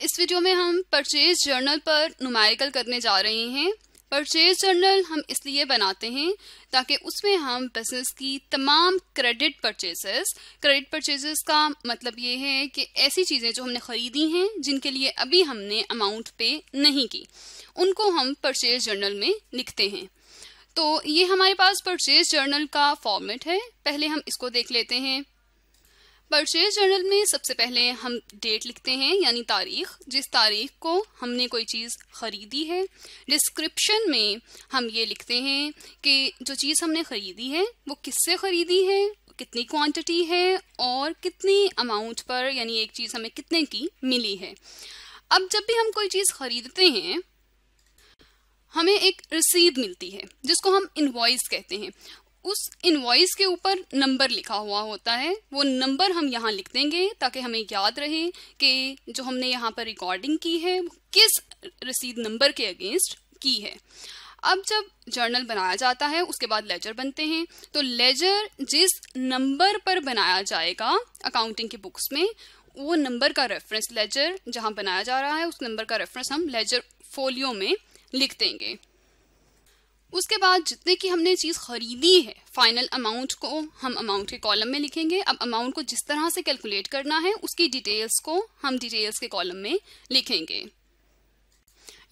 इस वीडियो में हम परचेज जर्नल पर नुमारिकल करने जा रहे हैं। परचेज जर्नल हम इसलिए बनाते हैं ताकि उसमें हम बिज़नेस की तमाम क्रेडिट परचेजेस क्रेडिट परचेजेस का मतलब ये है कि ऐसी चीज़ें जो हमने ख़रीदी हैं, जिनके लिए अभी हमने अमाउंट पे नहीं की, उनको हम परचेज जर्नल में लिखते हैं। तो ये हमारे पास परचेज जर्नल का फॉर्मेट है। पहले हम इसको देख लेते हैं। परचेज जर्नल में सबसे पहले हम डेट लिखते हैं, यानी तारीख। जिस तारीख को हमने कोई चीज़ खरीदी है डिस्क्रिप्शन में हम ये लिखते हैं कि जो चीज़ हमने खरीदी है, वो किससे खरीदी है, कितनी क्वांटिटी है और कितनी अमाउंट पर, यानी एक चीज़ हमें कितने की मिली है। अब जब भी हम कोई चीज़ खरीदते हैं, हमें एक रसीद मिलती है, जिसको हम इनवॉइस कहते हैं। उस इनवॉइस के ऊपर नंबर लिखा हुआ होता है। वो नंबर हम यहाँ लिख देंगे ताकि हमें याद रहे कि जो हमने यहाँ पर रिकॉर्डिंग की है, किस रसीद नंबर के अगेंस्ट की है। अब जब जर्नल बनाया जाता है, उसके बाद लेजर बनते हैं। तो लेजर जिस नंबर पर बनाया जाएगा अकाउंटिंग की बुक्स में, वो नंबर का रेफरेंस लेजर जहाँ बनाया जा रहा है, उस नंबर का रेफरेंस हम लेजर फोलियो में लिख देंगे। उसके बाद जितने की हमने चीज़ खरीदी है फाइनल अमाउंट को हम अमाउंट के कॉलम में लिखेंगे। अब अमाउंट को जिस तरह से कैलकुलेट करना है, उसकी डिटेल्स को हम डिटेल्स के कॉलम में लिखेंगे।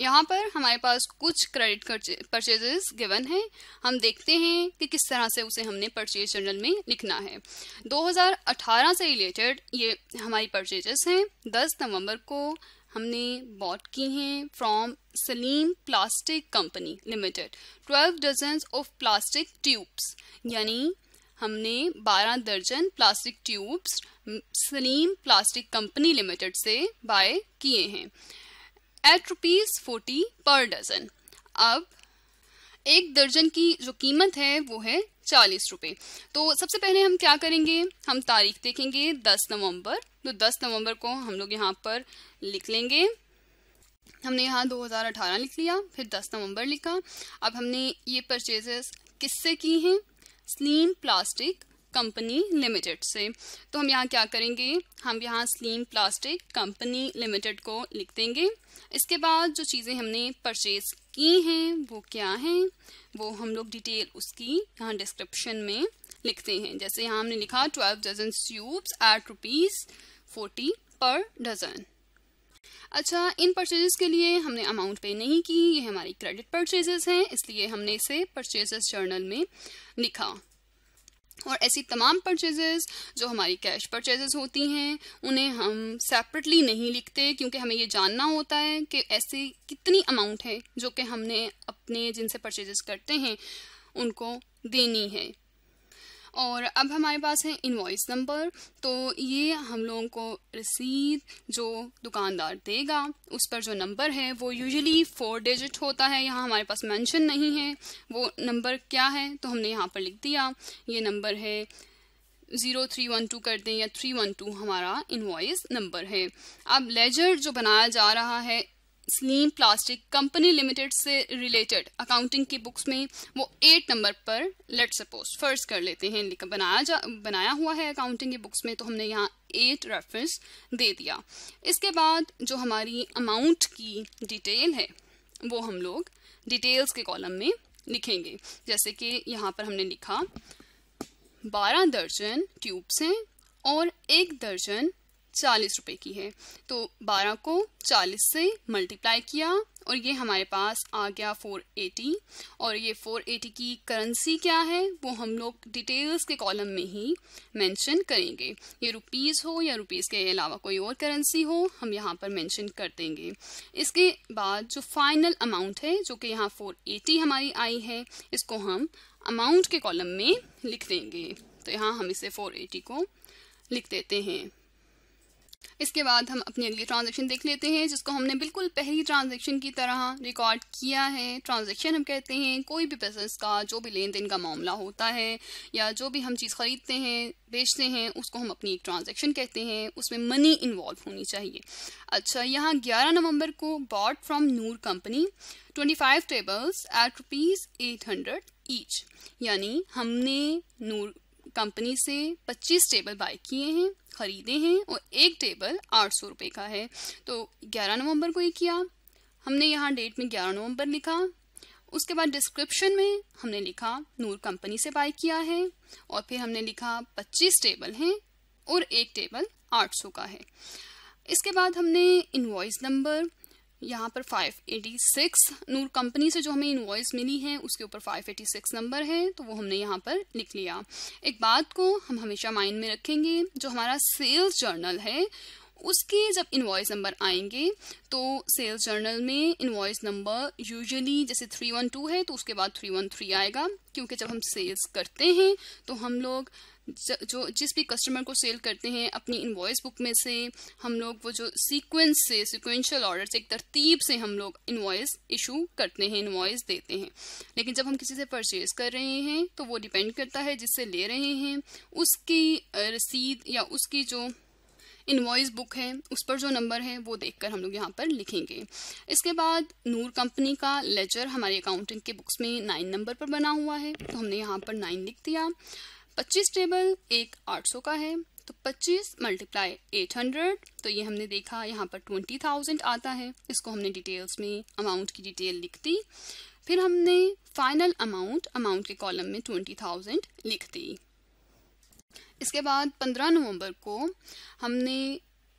यहाँ पर हमारे पास कुछ क्रेडिट परचेजेस गिवन है। हम देखते हैं कि किस तरह से उसे हमने परचेज जर्नल में लिखना है। 2018 से रिलेटेड ये हमारी परचेजेस हैं। 10 नवंबर को हमने बॉट की हैं from Salim plastic company limited 12 dozen of plastic tubes यानी हमने 12 दर्जन plastic tubes Salim plastic company limited से बाय किए हैं। At rupees forty per dozen अब एक दर्जन की जो कीमत है वो है चालीस रुपए। तो सबसे पहले हम क्या करेंगे? हम तारीख देखेंगे दस नवंबर। तो दस नवंबर को हम लोग यहाँ पर लिख लेंगे। हमने यहाँ 2018 लिख लिया, फिर 10 नवंबर लिखा। अब हमने ये परचेजेस किससे की हैं? स्लीम प्लास्टिक कंपनी लिमिटेड से। तो हम यहाँ क्या करेंगे? हम यहाँ स्लीम प्लास्टिक कंपनी लिमिटेड को लिख देंगे। इसके बाद जो चीज़ें हमने परचेज की हैं, वो क्या हैं, वो हम लोग डिटेल उसकी यहाँ डिस्क्रिप्शन में लिखते हैं। जैसे यहाँ हमने लिखा twelve dozen tubes at rupees forty per dozen अच्छा इन परचेजेस के लिए हमने अमाउंट पे नहीं की, ये हमारी क्रेडिट परचेजेस हैं, इसलिए हमने इसे परचेजेस जर्नल में लिखा। और ऐसी तमाम परचेजेस जो हमारी कैश परचेजेस होती हैं, उन्हें हम सेपरेटली नहीं लिखते क्योंकि हमें ये जानना होता है कि ऐसी कितनी अमाउंट है जो कि हमने अपने जिनसे परचेजेस करते हैं, उनको देनी है। और अब हमारे पास है इनवॉइस नंबर तो ये हम लोगों को रसीद जो दुकानदार देगा, उस पर जो नंबर है, वो यूजुअली फोर डिजिट होता है, यहाँ हमारे पास मेंशन नहीं है, वो नंबर क्या है तो हमने यहाँ पर लिख दिया, ये नंबर है ज़ीरो थ्री वन टू कर दें या थ्री वन टू हमारा इनवॉइस नंबर है। अब लेजर जो बनाया जा रहा है स्लीम प्लास्टिक कंपनी लिमिटेड से रिलेटेड अकाउंटिंग की बुक्स में वो एट नंबर पर लेट सपोज़ फ़र्स्ट कर लेते हैं। बनाया जा, बनाया हुआ है अकाउंटिंग की बुक्स में तो हमने यहाँ एट रेफरेंस दे दिया। इसके बाद जो हमारी अमाउंट की डिटेल है, वो हम लोग डिटेल्स के कॉलम में लिखेंगे। जैसे कि यहाँ पर हमने लिखा, बारह दर्जन ट्यूब्स हैं और एक दर्जन चालीस रुपए की है। तो बारह को चालीस से मल्टीप्लाई किया और ये हमारे पास आ गया फोर एटी और ये फोर एटी की करेंसी क्या है, वो हम लोग डिटेल्स के कॉलम में ही मेंशन करेंगे। ये रुपीज़ हो या रुपीज़ के अलावा कोई और करेंसी हो, हम यहाँ पर मेंशन कर देंगे। इसके बाद जो फाइनल अमाउंट है, जो कि यहाँ फोर एटी हमारी आई है, इसको हम अमाउंट के कॉलम में लिख देंगे। तो यहाँ हम इसे फोर एटी को लिख देते हैं। इसके बाद हम अपनी अगली ट्रांजेक्शन देख लेते हैं, जिसको हमने बिल्कुल पहली ट्रांजेक्शन की तरह रिकॉर्ड किया है। ट्रांजेक्शन हम कहते हैं, कोई भी बिज़नेस का जो भी लेन देन का मामला होता है, या जो भी हम चीज़ ख़रीदते हैं, बेचते हैं, उसको हम अपनी एक ट्रांजेक्शन कहते हैं। उसमें मनी इन्वॉल्व होनी चाहिए। अच्छा यहाँ ग्यारह नवंबर को bought from Noor company twenty five tables at rupees eight hundred each यानी हमने नूर कंपनी से 25 टेबल बाय किए हैं, खरीदे हैं और एक टेबल आठ सौ रुपये का है। तो 11 नवंबर को ये किया। हमने यहाँ डेट में 11 नवंबर लिखा। उसके बाद डिस्क्रिप्शन में हमने लिखा नूर कंपनी से बाय किया है और फिर हमने लिखा 25 टेबल हैं और एक टेबल 800 का है। इसके बाद हमने इनवॉइस नंबर यहाँ पर 586 नूर कंपनी से जो हमें इन्वॉइस मिली है, उसके ऊपर 586 नंबर है तो वो हमने यहाँ पर लिख लिया। एक बात को हम हमेशा माइंड में रखेंगे, जो हमारा सेल्स जर्नल है उसके जब इनवॉइस नंबर आएँगे तो सेल्स जर्नल में इनवॉइस नंबर यूजुअली जैसे 312 है तो उसके बाद 313 आएगा। क्योंकि जब हम सेल्स करते हैं तो हम लोग जो जिस भी कस्टमर को सेल करते हैं, अपनी इनवॉइस बुक में से हम लोग वो जो सीक्वेंस से सीक्वेंशियल ऑर्डर से, एक तरतीब से हम लोग इनवॉइस इशू करते हैं इनवॉइस देते हैं। लेकिन जब हम किसी से परचेज कर रहे हैं तो वो डिपेंड करता है, जिससे ले रहे हैं, उसकी रसीद या उसकी जो इनवॉइस बुक है, उस पर जो नंबर है, वो देखकर हम लोग यहाँ पर लिखेंगे। इसके बाद नूर कंपनी का लेजर हमारे अकाउंटिंग के बुक्स में नाइन नंबर पर बना हुआ है। तो हमने यहाँ पर नाइन लिख दिया। पच्चीस टेबल एक आठ सौ का है। तो पच्चीस मल्टीप्लाई एट हंड्रेड तो ये हमने देखा, यहाँ पर ट्वेंटी थाउज़ेंड आता है। इसको हमने डिटेल्स में अमाउंट की डिटेल लिख दी। फिर हमने फाइनल अमाउंट अमाउंट के कॉलम में ट्वेंटी थाउज़ेंड लिख दी। इसके बाद पंद्रह नवंबर को हमने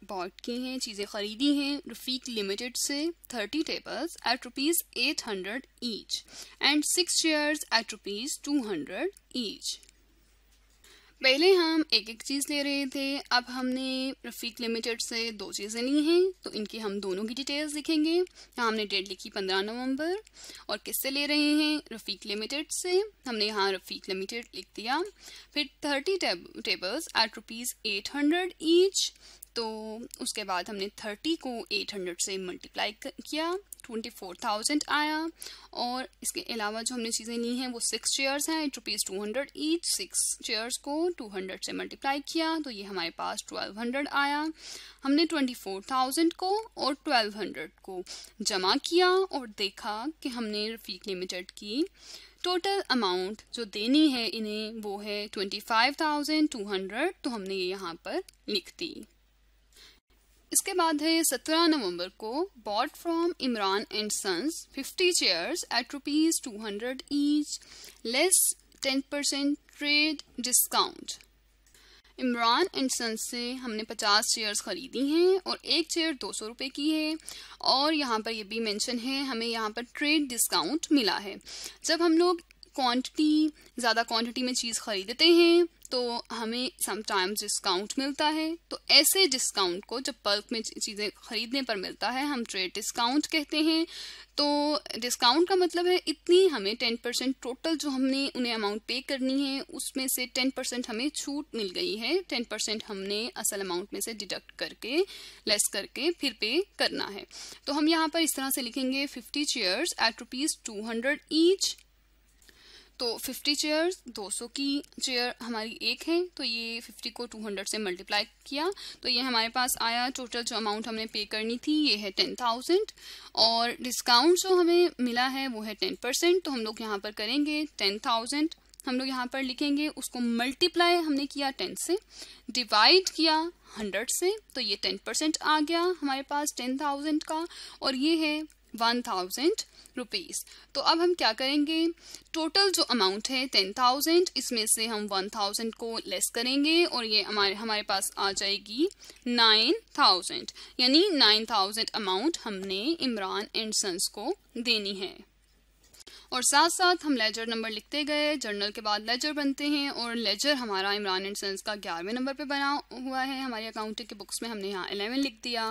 बॉट की हैं, चीज़ें ख़रीदी हैं रफ़ीक लिमिटेड से thirty tables at rupees eight hundred each and six chairs at rupees two hundred each पहले हम एक एक चीज़ ले रहे थे, अब हमने रफ़ीक लिमिटेड से दो चीज़ें ली हैं तो इनकी हम दोनों की डिटेल्स लिखेंगे। यहाँ हमने डेट लिखी पंद्रह नवंबर, और किससे ले रहे हैं? रफ़ीक लिमिटेड से। हमने यहाँ रफ़ीक लिमिटेड लिख दिया। फिर thirty tables at rupees eight hundred each तो उसके बाद हमने थर्टी को एट हंड्रेड से मल्टीप्लाई किया, ट्वेंटी फोर थाउज़ेंड आया और इसके अलावा जो हमने चीज़ें ली हैं वो सिक्स चेयर्स हैं, at rupees two hundred each, six chairs को टू हंड्रेड से मल्टीप्लाई किया तो ये हमारे पास ट्वेल्व हंड्रेड आया। हमने ट्वेंटी फोर थाउज़ेंड को और ट्वेल्व हंड्रेड को जमा किया और देखा कि हमने रफ़ीक लिमिटेड की टोटल अमाउंट जो देनी है इन्हें वो है twenty five thousand two hundred तो हमने ये यहाँ पर लिख दी। इसके बाद है सत्रह नवंबर को bought from Imran and sons fifty chairs at rupees two hundred each less ten percent trade discount Imran and sons से हमने पचास चेयर्स खरीदी हैं और एक चेयर दो सौ रुपये की है। और यहाँ पर ये भी मेंशन है, हमें यहाँ पर ट्रेड डिस्काउंट मिला है। जब हम लोग क्वांटिटी ज़्यादा क्वांटिटी में चीज़ खरीदते हैं तो हमें समटाइम्स डिस्काउंट मिलता है। तो ऐसे डिस्काउंट को जब बल्क में चीज़ें खरीदने पर मिलता है, हम ट्रेड डिस्काउंट कहते हैं। तो डिस्काउंट का मतलब है इतनी हमें टेन परसेंट टोटल जो हमने उन्हें अमाउंट पे करनी है, उसमें से टेन परसेंट हमें छूट मिल गई है। टेन परसेंट हमने असल अमाउंट में से डिडक्ट करके लेस करके फिर पे करना है। तो हम यहाँ पर इस तरह से लिखेंगे fifty chairs at rupees two hundred each तो 50 चेयर्स 200 की चेयर हमारी एक है तो ये 50 को 200 से मल्टीप्लाई किया। तो ये हमारे पास आया टोटल जो अमाउंट हमने पे करनी थी ये है 10,000 और डिस्काउंट जो हमें मिला है वो है 10 परसेंट तो हम लोग यहाँ पर करेंगे 10,000 हम लोग यहाँ पर लिखेंगे उसको मल्टीप्लाई हमने किया 10 से डिवाइड किया 100 से तो ये 10 परसेंट आ गया हमारे पास 10,000 का। और ये है वन थाउज़ेंड रुपीज़ तो अब हम क्या करेंगे? टोटल जो अमाउंट है टेन थाउज़ेंड इसमें से हम वन थाउज़ेंड को लेस करेंगे और ये हमारे हमारे पास आ जाएगी नाइन थाउज़ेंड यानी नाइन थाउज़ेंड अमाउंट हमने इमरान एंड सन्स को देनी है। और साथ साथ हम लेजर नंबर लिखते गए जर्नल के बाद लेजर बनते हैं और लेजर हमारा इमरान एंड सन्स का ग्यारहवें नंबर पे बना हुआ है। हमारी अकाउंटिंग के बुक्स में हमने यहाँ एलेवन लिख दिया।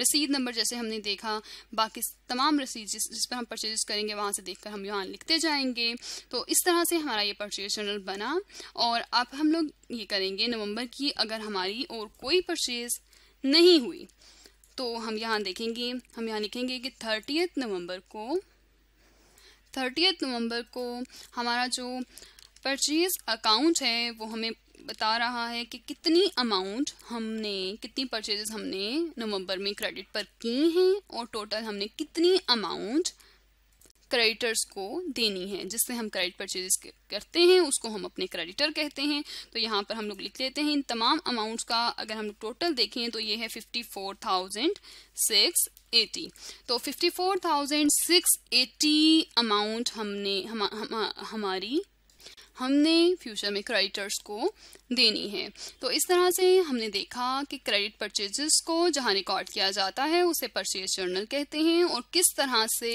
रसीद नंबर जैसे हमने देखा, बाकी तमाम रसीद जिस जिस पर हम परचेज करेंगे, वहाँ से देखकर हम यहाँ लिखते जाएँगे। तो इस तरह से हमारा ये परचेज जर्नल बना और अब हम लोग ये करेंगे नवंबर की, अगर हमारी और कोई परचेज नहीं हुई तो हम यहाँ देखेंगे, हम यहाँ लिखेंगे कि थर्टियथ नवंबर को थर्टियथ नवंबर को हमारा जो परचेज अकाउंट है, वो हमें बता रहा है कि कितनी अमाउंट हमने, कितनी परचेजेस हमने नवंबर में क्रेडिट पर की हैं और टोटल हमने कितनी अमाउंट क्रेडिटर्स को देनी है जिससे हम क्रेडिट परचेज करते हैं उसको हम अपने क्रेडिटर कहते हैं। तो यहाँ पर हम लोग लिख लेते हैं इन तमाम अमाउंट्स का अगर हम लोग टोटल देखें तो ये है fifty four thousand six eighty तो fifty four thousand six eighty amount हमने हम, हम, हमारी हमने फ्यूचर में क्रेडिटर्स को देनी है। तो इस तरह से हमने देखा कि क्रेडिट परचेजेस को जहाँ रिकॉर्ड किया जाता है, उसे परचेज जर्नल कहते हैं और किस तरह से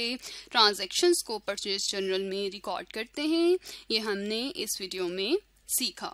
ट्रांजैक्शंस को परचेज जर्नल में रिकॉर्ड करते हैं, ये हमने इस वीडियो में सीखा।